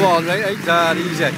gòn đấy ấy ra đi dậy